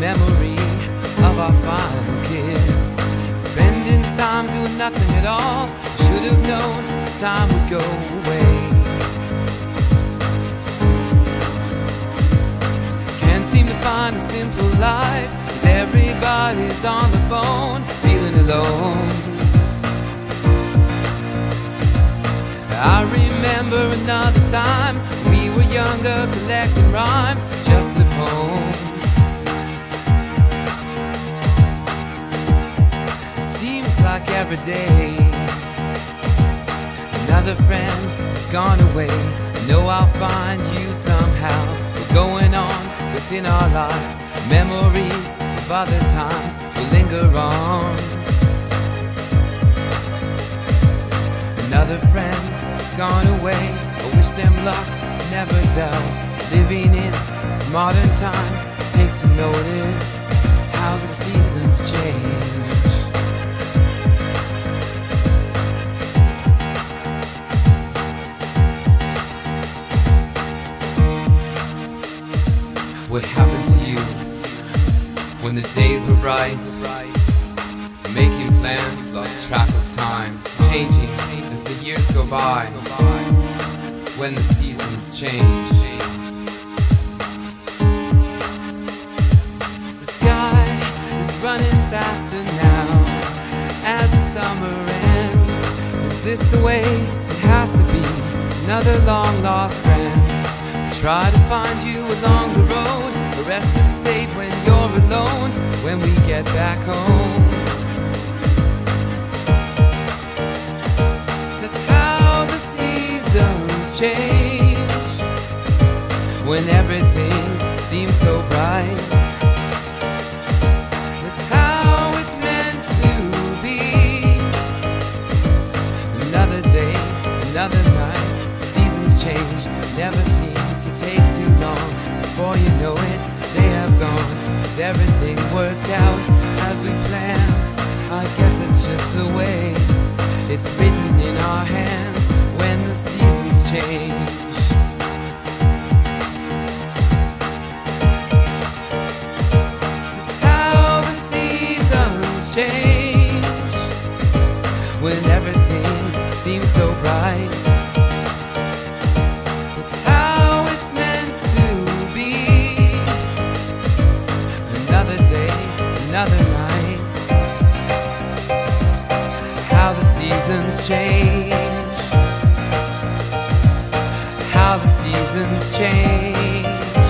memory of our final kiss. Spending time doing nothing at all. Should have known time would go away. Can't seem to find a simple life. Everybody's on the phone, feeling alone. I remember another time we were younger, collecting rhymes, just at home. Day another friend gone away. I know I'll find you somehow. We're going on within our lives. Memories of other times will linger on. Another friend gone away. I wish them luck, never doubt. Living in this modern time takes to notice What happened to you when the days were bright? Making plans, lost track of time, changing as the years go by. When the seasons change, the sky is running faster now as the summer ends. Is this the way it has to be? Another long lost friend. Try to find you along the road. Arrest the state when you're alone. When we get back home. That's how the seasons change. When everything seems so bright. That's how it's meant to be. Another day, another night. The seasons change, never seems to take too long. Before you know it, Everything worked out as we planned? I guess it's just the way it's written in our hands when the seasons change. How the seasons change when everything seems so bright. seasons change.